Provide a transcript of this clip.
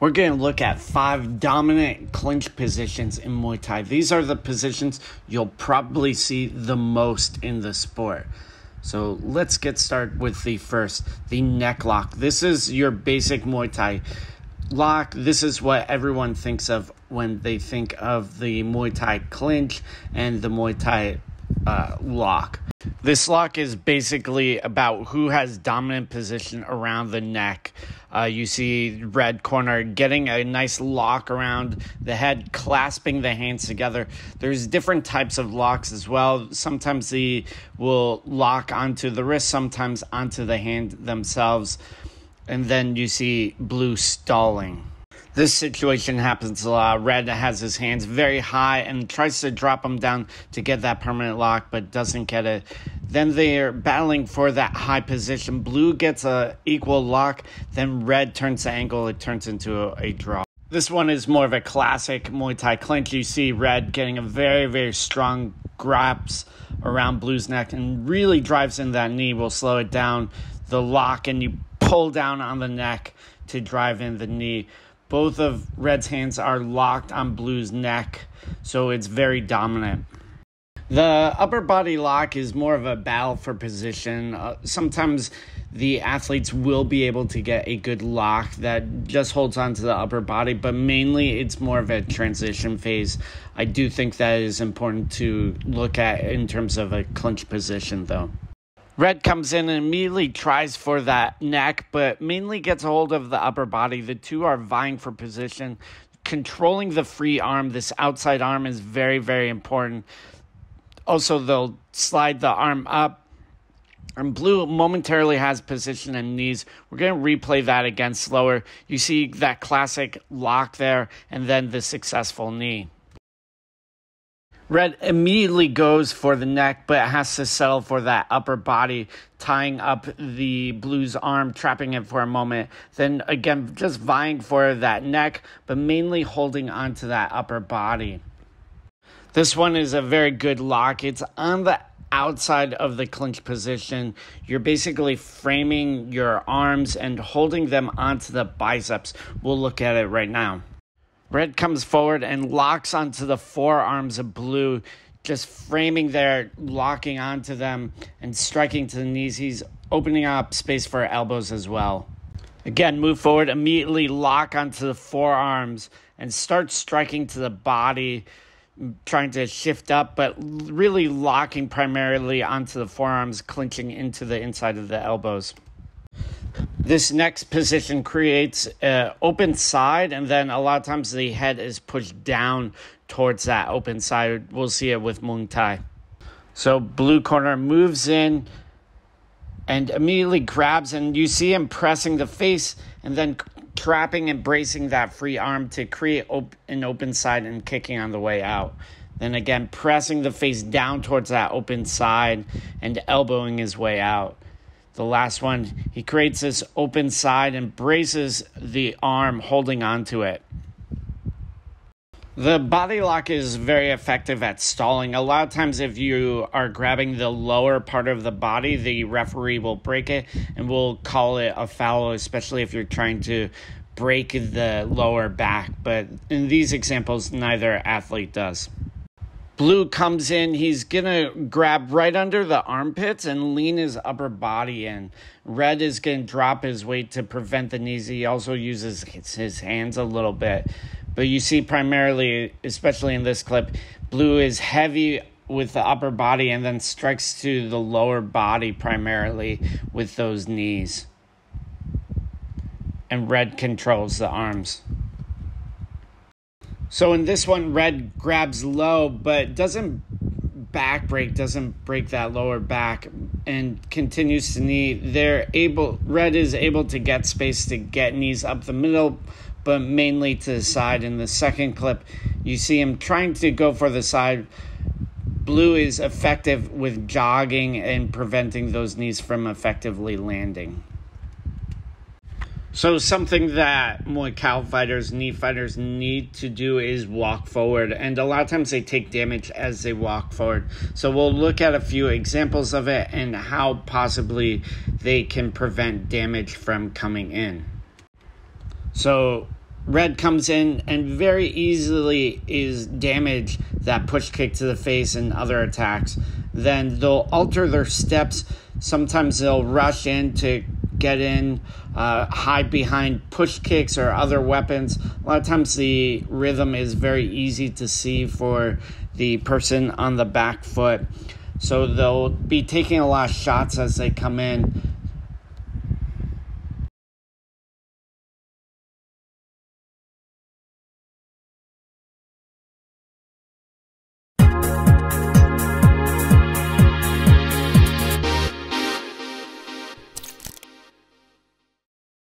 we're going to look at five dominant clinch positions in Muay Thai. These are the positions you'll probably see the most in the sport. So let's get started with the first, the neck lock. This is your basic Muay Thai lock. This is what everyone thinks of when they think of the Muay Thai clinch and the Muay Thai uh, lock. This lock is basically about who has dominant position around the neck. Uh, you see red corner getting a nice lock around the head, clasping the hands together. There's different types of locks as well. Sometimes they will lock onto the wrist, sometimes onto the hand themselves. And then you see blue stalling. This situation happens a lot. Red has his hands very high and tries to drop them down to get that permanent lock, but doesn't get it. Then they're battling for that high position. Blue gets a equal lock. Then red turns the angle. It turns into a, a draw. This one is more of a classic Muay Thai clinch. You see red getting a very, very strong grabs around blue's neck and really drives in that knee. Will slow it down. The lock and you pull down on the neck to drive in the knee both of Red's hands are locked on Blue's neck, so it's very dominant. The upper body lock is more of a battle for position. Uh, sometimes the athletes will be able to get a good lock that just holds on to the upper body, but mainly it's more of a transition phase. I do think that is important to look at in terms of a clinch position, though. Red comes in and immediately tries for that neck, but mainly gets a hold of the upper body. The two are vying for position. Controlling the free arm, this outside arm is very, very important. Also, they'll slide the arm up. And blue momentarily has position and knees. We're going to replay that again slower. You see that classic lock there, and then the successful knee. Red immediately goes for the neck, but has to settle for that upper body, tying up the blue's arm, trapping it for a moment. Then again, just vying for that neck, but mainly holding onto that upper body. This one is a very good lock. It's on the outside of the clinch position. You're basically framing your arms and holding them onto the biceps. We'll look at it right now. Red comes forward and locks onto the forearms of Blue, just framing there, locking onto them and striking to the knees. He's opening up space for elbows as well. Again, move forward, immediately lock onto the forearms and start striking to the body, trying to shift up, but really locking primarily onto the forearms, clinching into the inside of the elbows. This next position creates an open side, and then a lot of times the head is pushed down towards that open side. We'll see it with Muay Thai. So blue corner moves in and immediately grabs, and you see him pressing the face and then trapping and bracing that free arm to create op- an open side and kicking on the way out. Then again, pressing the face down towards that open side and elbowing his way out. The last one, he creates this open side and braces the arm holding onto it. The body lock is very effective at stalling. A lot of times, if you are grabbing the lower part of the body, the referee will break it and will call it a foul, especially if you're trying to break the lower back. But in these examples, neither athlete does. Blue comes in. He's going to grab right under the armpits and lean his upper body in. Red is going to drop his weight to prevent the knees. He also uses his hands a little bit. But you see, primarily, especially in this clip, Blue is heavy with the upper body and then strikes to the lower body primarily with those knees. And Red controls the arms. So in this one, red grabs low, but doesn't back break, doesn't break that lower back, and continues to knee. They're able, red is able to get space to get knees up the middle, but mainly to the side. In the second clip, you see him trying to go for the side. Blue is effective with jogging and preventing those knees from effectively landing. So something that Muay Khao fighters, knee fighters need to do is walk forward, and a lot of times they take damage as they walk forward. So we'll look at a few examples of it and how possibly they can prevent damage from coming in. So red comes in and very easily is damage that push kick to the face and other attacks, then they'll alter their steps. Sometimes they'll rush in to get in, uh, hide behind push kicks or other weapons. A lot of times the rhythm is very easy to see for the person on the back foot. So they'll be taking a lot of shots as they come in